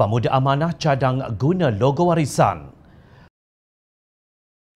Pemuda Amanah cadang guna logo warisan.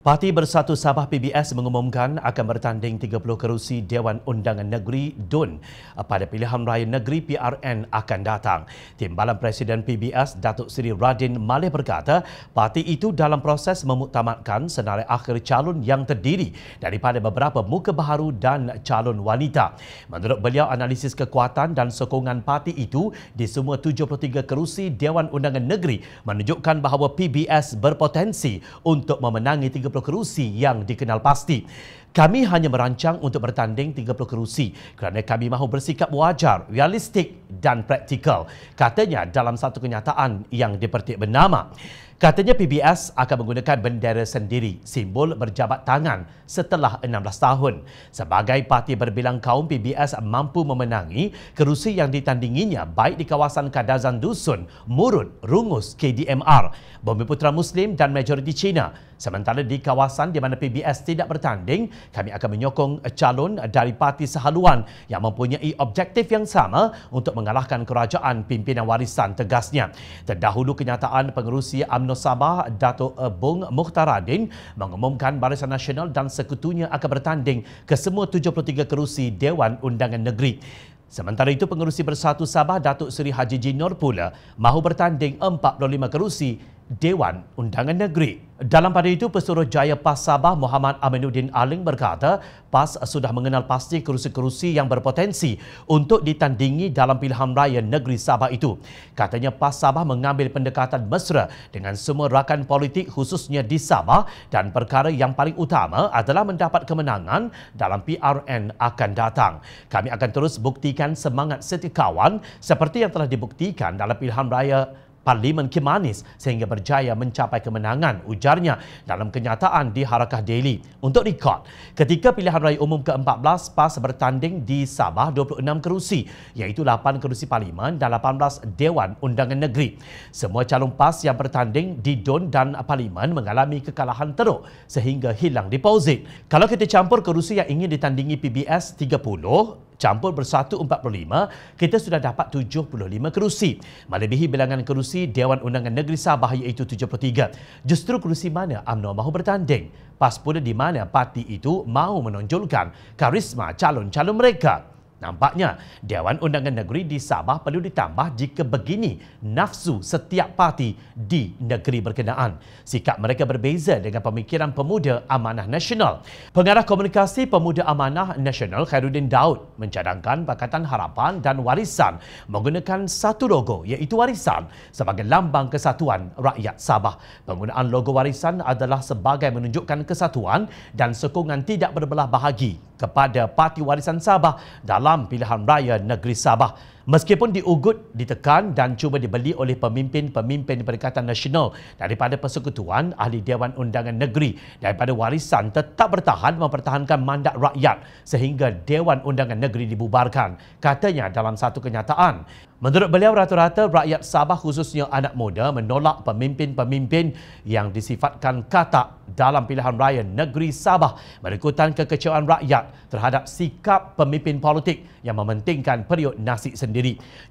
Parti Bersatu Sabah PBS mengumumkan akan bertanding 30 kerusi Dewan Undangan Negeri DUN pada pilihan raya negeri PRN akan datang. Timbalan Presiden PBS Datuk Seri Radin Malih berkata, parti itu dalam proses memuktamadkan senarai akhir calon yang terdiri daripada beberapa muka baharu dan calon wanita. Menurut beliau, analisis kekuatan dan sokongan parti itu di semua 73 kerusi Dewan Undangan Negeri menunjukkan bahawa PBS berpotensi untuk memenangi 30 kerusi yang dikenal pasti. Kami hanya merancang untuk bertanding 30 kerusi kerana kami mahu bersikap wajar, realistik dan praktikal. Katanya dalam satu kenyataan yang dipertik bernama. Katanya PBS akan menggunakan bendera sendiri, simbol berjabat tangan setelah 16 tahun. Sebagai parti berbilang kaum, PBS mampu memenangi kerusi yang ditandinginya baik di kawasan Kadazan Dusun, Murut, Rungus, KDMR, Bumi Putra Muslim dan majoriti Cina. Sementara di kawasan di mana PBS tidak bertanding, kami akan menyokong calon dari parti sehaluan yang mempunyai objektif yang sama untuk mengalahkan kerajaan pimpinan warisan tegasnya. Terdahulu kenyataan pengerusi UMNO Sabah Datuk Bung Mukhtaradin mengumumkan Barisan Nasional dan sekutunya akan bertanding ke semua 73 kerusi Dewan Undangan Negeri. Sementara itu, pengerusi Bersatu Sabah Datuk Seri Haji Jinor pula mahu bertanding 45 kerusi Dewan Undangan Negeri. Dalam pada itu, Pesuruh Jaya PAS Sabah Muhammad Aminuddin Aling berkata, PAS sudah mengenal pasti kerusi-kerusi yang berpotensi untuk ditandingi dalam pilihan raya negeri Sabah itu. Katanya PAS Sabah mengambil pendekatan mesra dengan semua rakan politik khususnya di Sabah dan perkara yang paling utama adalah mendapat kemenangan dalam PRN akan datang. Kami akan terus buktikan semangat setikawan seperti yang telah dibuktikan dalam pilihan raya Parlimen Kimanis sehingga berjaya mencapai kemenangan ujarnya dalam kenyataan di Harakah Daily. Untuk rekod, ketika pilihan raya umum ke-14 PAS bertanding di Sabah 26 kerusi iaitu 8 kerusi Parlimen dan 18 Dewan Undangan Negeri. Semua calon PAS yang bertanding di DUN dan Parlimen mengalami kekalahan teruk sehingga hilang deposit. Kalau kita campur kerusi yang ingin ditandingi PBS 30, campur bersatu 45, kita sudah dapat 75 kerusi. Melebihi bilangan kerusi Dewan Undangan Negeri Sabah iaitu 73. Justru kerusi mana UMNO mahu bertanding? Pas pula di mana parti itu mahu menonjolkan karisma calon-calon mereka. Nampaknya Dewan Undangan Negeri di Sabah perlu ditambah jika begini nafsu setiap parti di negeri berkenaan. Sikap mereka berbeza dengan pemikiran Pemuda Amanah Nasional. Pengarah Komunikasi Pemuda Amanah Nasional Khairuddin Daud mencadangkan Pakatan Harapan dan Warisan menggunakan satu logo iaitu Warisan sebagai lambang kesatuan rakyat Sabah. Penggunaan logo Warisan adalah sebagai menunjukkan kesatuan dan sokongan tidak berbelah bahagi kepada Parti Warisan Sabah dalam pilihan raya negeri Sabah. Meskipun diugut, ditekan dan cuba dibeli oleh pemimpin-pemimpin Perikatan Nasional daripada Persekutuan Ahli Dewan Undangan Negeri daripada warisan tetap bertahan mempertahankan mandat rakyat sehingga Dewan Undangan Negeri dibubarkan. Katanya dalam satu kenyataan, Menurut beliau, rata-rata rakyat Sabah khususnya anak muda menolak pemimpin-pemimpin yang disifatkan katak dalam pilihan raya negeri Sabah berikutan kekecewaan rakyat terhadap sikap pemimpin politik yang mementingkan period nasi sendiri.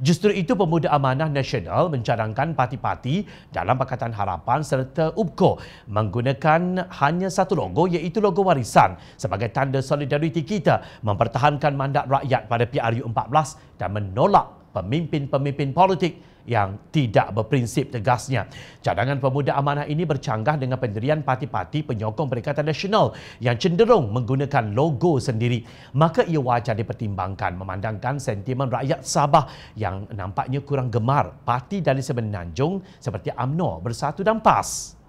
Justru itu Pemuda Amanah Nasional mencadangkan parti-parti dalam Pakatan Harapan serta UBKO menggunakan hanya satu logo iaitu logo warisan sebagai tanda solidariti kita mempertahankan mandat rakyat pada PRU 14 dan menolak pemimpin-pemimpin politik yang tidak berprinsip tegasnya. Cadangan pemuda amanah ini bercanggah dengan pendirian parti-parti penyokong Perikatan Nasional yang cenderung menggunakan logo sendiri. Maka ia wajar dipertimbangkan memandangkan sentimen rakyat Sabah yang nampaknya kurang gemar parti dari Semenanjung seperti AMNO Bersatu dan PAS.